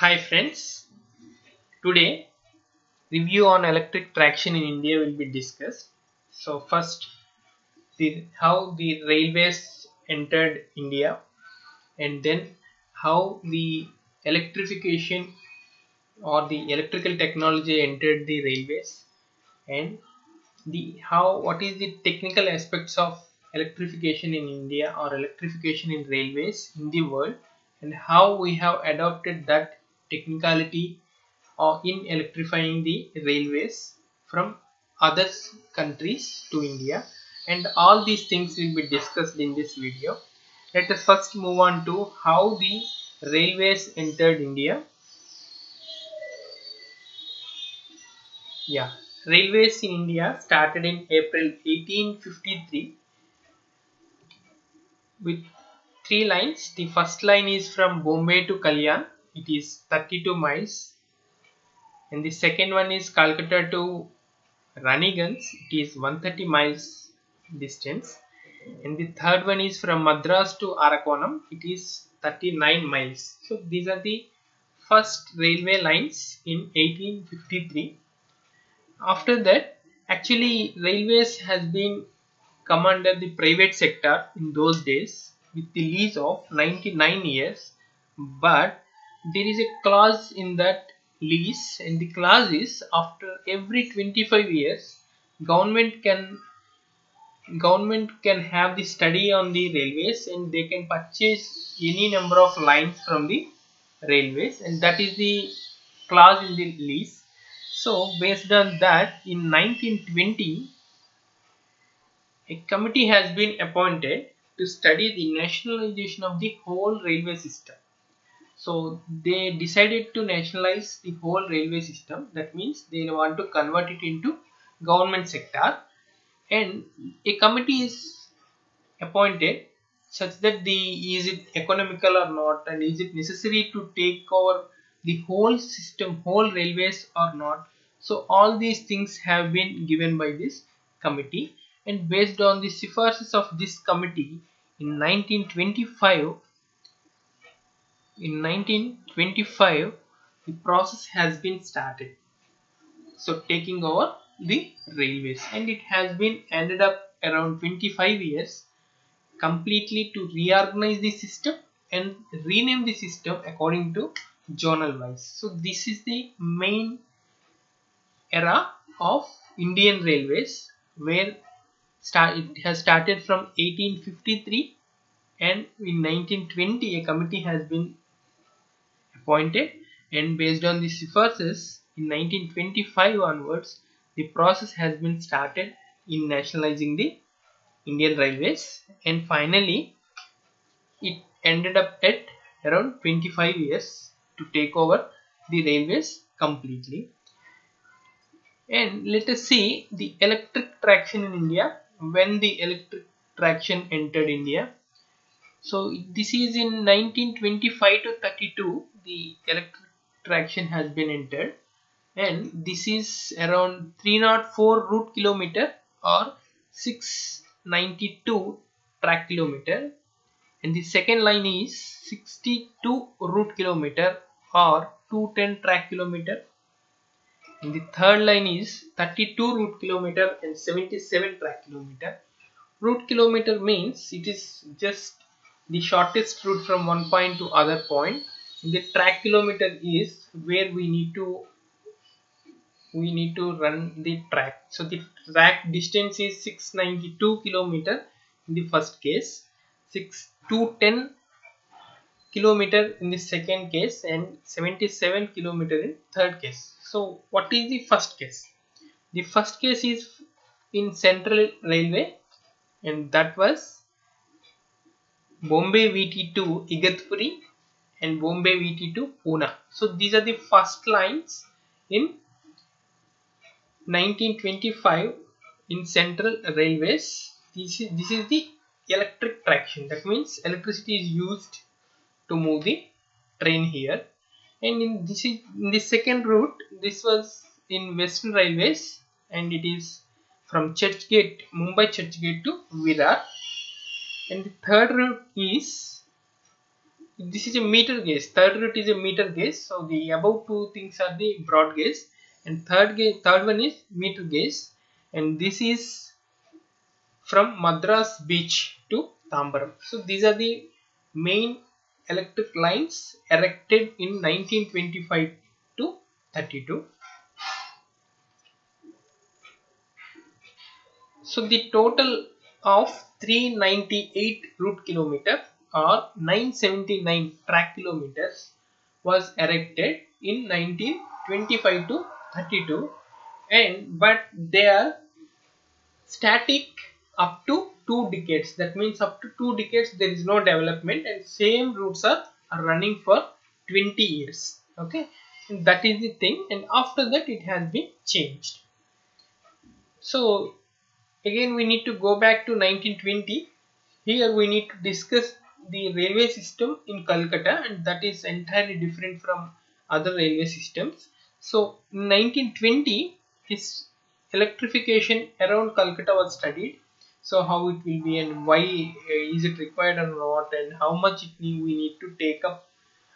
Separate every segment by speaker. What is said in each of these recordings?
Speaker 1: Hi friends, today review on electric traction in India will be discussed. So first the how the railways entered India and then how the electrification or the electrical technology entered the railways and the how what is the technical aspects of electrification in India or electrification in railways in the world and how we have adopted that technicality or in electrifying the railways from other countries to India and all these things will be discussed in this video. Let us first move on to how the railways entered India. Yeah, railways in India started in April 1853 with three lines. The first line is from Bombay to Kalyan. It is 32 miles. And the second one is Calcutta to Raniganj. It is 130 miles distance. And the third one is from Madras to Arakonam. It is 39 miles. So these are the first railway lines in 1853. After that, actually railways has been come under the private sector in those days with the lease of 99 years but there is a clause in that lease and the clause is after every 25 years government can government can have the study on the railways and they can purchase any number of lines from the railways and that is the clause in the lease so based on that in 1920 a committee has been appointed to study the nationalization of the whole railway system. So they decided to nationalize the whole railway system. That means they want to convert it into government sector. And a committee is appointed such that the is it economical or not? And is it necessary to take over the whole system whole railways or not? So all these things have been given by this committee. And based on the sifarsis of this committee in 1925 in 1925 the process has been started. So taking over the railways. And it has been ended up around 25 years completely to reorganize the system and rename the system according to journal wise so this is the main era of Indian railways where start it has started from 1853 and in 1920 a committee has been appointed and based on the sifarsis in 1925 onwards the process has been started in nationalizing the Indian railways. And finally it ended up at around 25 years to take over the railways completely. And let us see the electric traction in India. When the electric traction entered India. So this is in 1925 to 32 the electric traction has been entered. And this is around 304 route kilometer or 692 track kilometer. And the second line is 62 route kilometer or 210 track kilometer. And the third line is 32 route kilometer and 77 track kilometer. Route kilometer means it is just the shortest route from one point to other point the track kilometer is where we need to we need to run the track. So the track distance is 692 kilometer in the first case 6 210 kilometer in the second case and 77 kilometer in third case. So what is the first case? The first case is in central railway and that was bombay vt2 igatpuri and bombay vt to pune. So these are the first lines in 1925 in central railways. This is, this is the electric traction. That means electricity is used to move the train here. And in this is in the second route this was in western railways and it is from churchgate mumbai churchgate to virar. And the third route is this is a meter gauge third root is a meter gauge so the above two things are the broad gauge and third gauge third one is meter gauge and this is from Madras beach to Tambaram. So these are the main electric lines erected in 1925 to 32 so the total of 398 route kilometer or 979 track kilometers was erected in 1925 to 32 and but they are static up to two decades. That means up to two decades there is no development and same routes are, are running for 20 years. Okay? And that is the thing. And after that it has been changed. So again we need to go back to 1920 here we need to discuss the railway system in Calcutta and that is entirely different from other railway systems. So in 1920 his electrification around Calcutta was studied. So how it will be and why uh, is it required or not and how much we need to take up.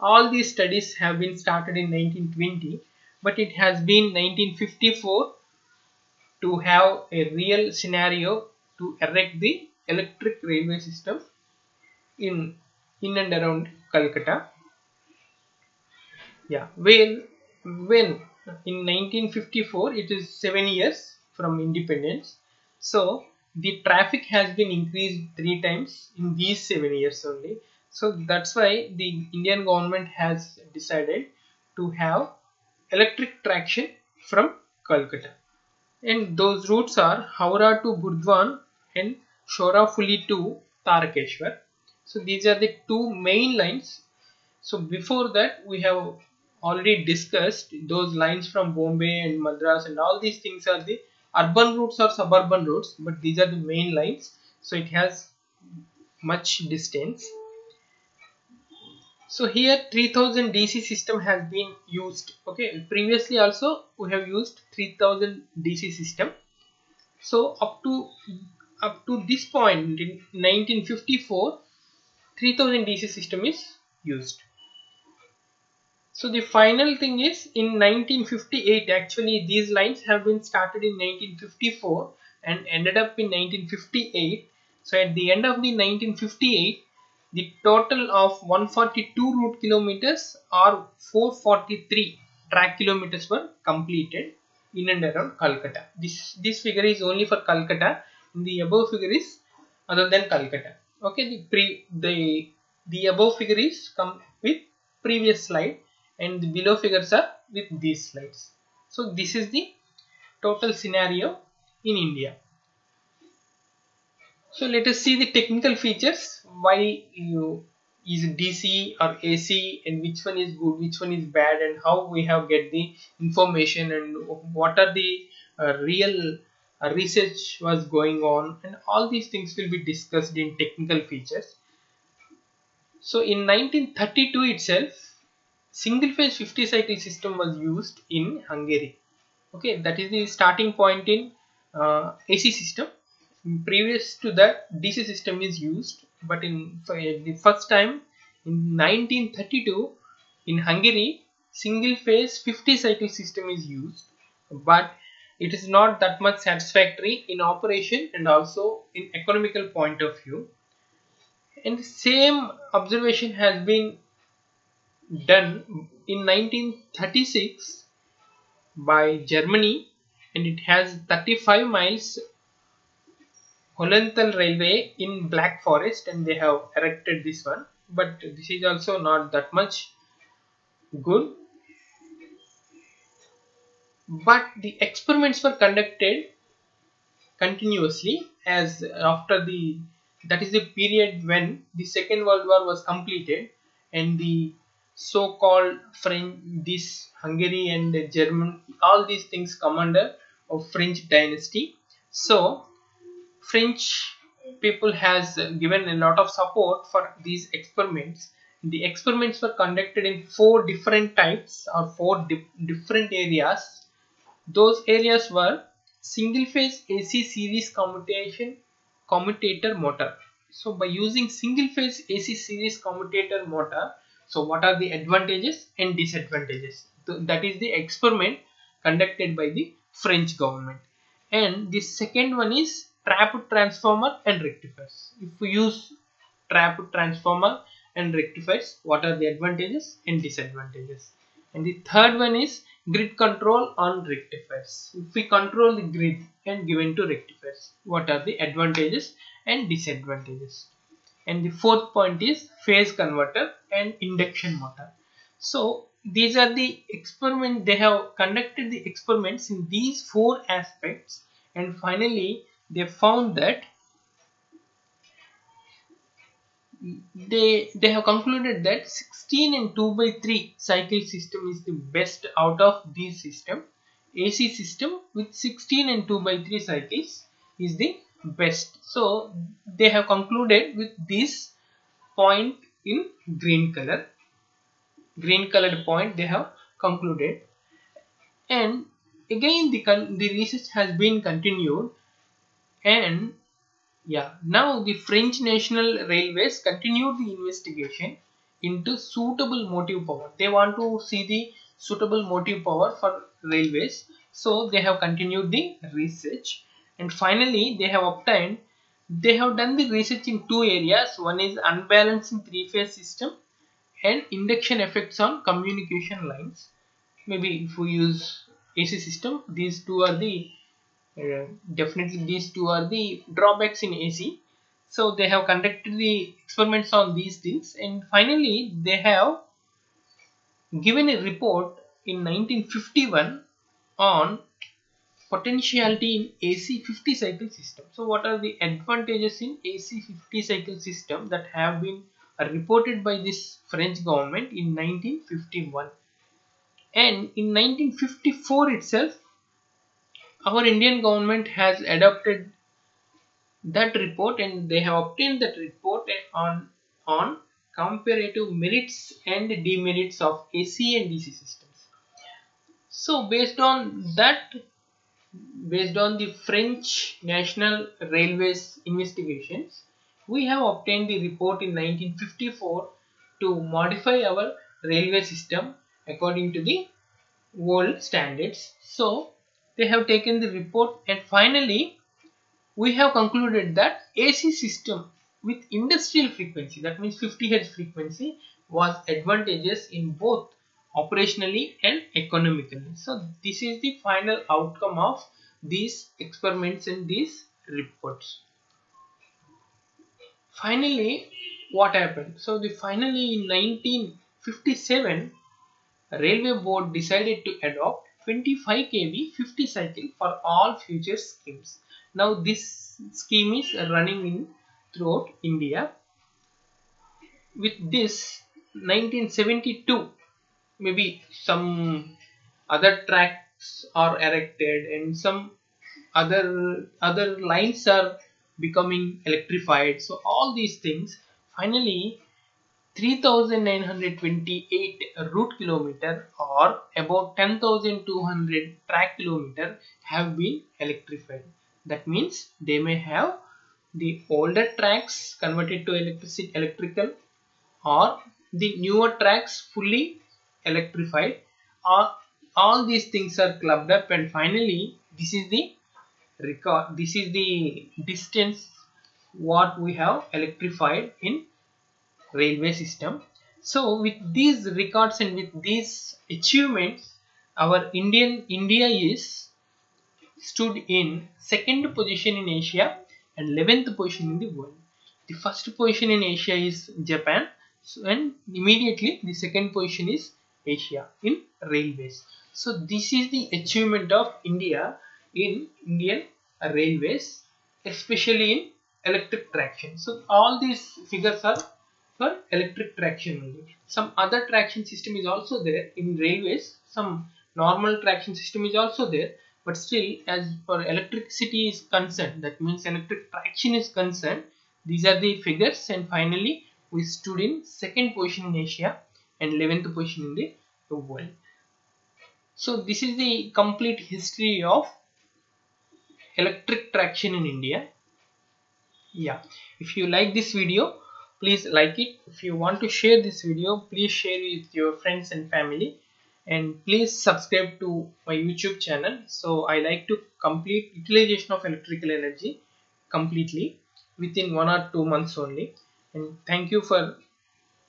Speaker 1: All these studies have been started in 1920 but it has been 1954 to have a real scenario to erect the electric railway system in in and around Calcutta. Yeah, when when in 1954 it is seven years from independence. So the traffic has been increased three times in these seven years only. So that's why the Indian government has decided to have electric traction from Calcutta and those routes are Howrah to Burdwan and Sheoraphuli to Tarakeshwar. So these are the two main lines. So before that we have already discussed those lines from Bombay and Madras and all these things are the urban routes or suburban routes but these are the main lines. So it has much distance. So here 3000 DC system has been used. Okay, previously also we have used 3000 DC system. So up to up to this point in 1954 3000 DC system is used. So the final thing is in 1958 actually these lines have been started in 1954 and ended up in 1958. So at the end of the 1958 the total of 142 route kilometers or 443 track kilometers were completed in and around Calcutta. This, this figure is only for Calcutta. The above figure is other than Calcutta. Okay, the pre the the above figure is come with previous slide and the below figures are with these slides. So this is the total scenario in India. So let us see the technical features. Why you is DC or AC and which one is good, which one is bad and how we have get the information and what are the uh, real research was going on and all these things will be discussed in technical features. So in 1932 itself, single phase 50 cycle system was used in Hungary. Okay, that is the starting point in uh, AC system previous to that DC system is used but in the first time in 1932 in Hungary single phase 50 cycle system is used but it is not that much satisfactory in operation and also in economical point of view. And the same observation has been done in 1936 by Germany and it has 35 miles Hohenthal Railway in Black Forest and they have erected this one. But this is also not that much good but the experiments were conducted continuously as after the that is the period when the second world war was completed and the so-called french this hungary and german all these things come under of french dynasty so French people has given a lot of support for these experiments. The experiments were conducted in four different types or four di different areas. Those areas were single phase AC series commutation commutator motor. So by using single phase AC series commutator motor, so what are the advantages and disadvantages? So that is the experiment conducted by the French government. And the second one is trap transformer and rectifiers. If we use trap transformer and rectifiers, what are the advantages and disadvantages? And the third one is grid control on rectifiers. If we control the grid and given to rectifiers, what are the advantages and disadvantages? And the fourth point is phase converter and induction motor. So these are the experiment they have conducted the experiments in these four aspects and finally they found that they they have concluded that 16 and 2 by 3 cycle system is the best out of these system. AC system with 16 and 2 by 3 cycles is the best. So they have concluded with this point in green color. Green colored point they have concluded. And again the, the research has been continued. And yeah. Now the French National Railways continued the investigation into suitable motive power. They want to see the suitable motive power for railways. So they have continued the research. And finally they have obtained they have done the research in two areas. One is unbalancing three-phase system and induction effects on communication lines. Maybe if we use AC system these two are the uh, definitely these two are the drawbacks in AC so they have conducted the experiments on these things and finally they have given a report in 1951 on potentiality in AC 50 cycle system. So what are the advantages in AC 50 cycle system that have been reported by this French government in 1951 and in 1954 itself our Indian government has adopted that report and they have obtained that report on on comparative merits and demerits of AC and DC systems. So based on that based on the French National Railways investigations we have obtained the report in 1954 to modify our railway system according to the world standards. So they have taken the report and finally we have concluded that AC system with industrial frequency that means 50 Hz frequency was advantageous in both operationally and economically. So this is the final outcome of these experiments and these reports finally what happened so the finally in 1957 railway board decided to adopt 25 kV 50 cycle for all future schemes. Now this scheme is running in throughout india. With this 1972 maybe some other tracks are erected and some other other lines are becoming electrified. So all these things finally 3928 route kilometer or about 10200 track kilometer have been electrified. That means they may have the older tracks converted to electricity electrical or the newer tracks fully electrified. Or all these things are clubbed up and finally this is the record this is the distance what we have electrified in railway system. So with these records and with these achievements our indian india is stood in second position in asia and 11th position in the world. The first position in asia is japan so, and immediately the second position is asia in railways. So this is the achievement of india in Indian railways especially in electric traction. So all these figures are for electric traction only. Some other traction system is also there in railways. Some normal traction system is also there but still as for electricity is concerned that means electric traction is concerned these are the figures and finally we stood in second position in Asia and 11th position in the world. So this is the complete history of electric traction in India. yeah if you like this video please like it. If you want to share this video please share it with your friends and family. And please subscribe to my youtube channel. So i like to complete utilization of electrical energy completely within one or two months only. And thank you for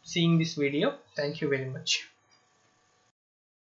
Speaker 1: seeing this video. Thank you very much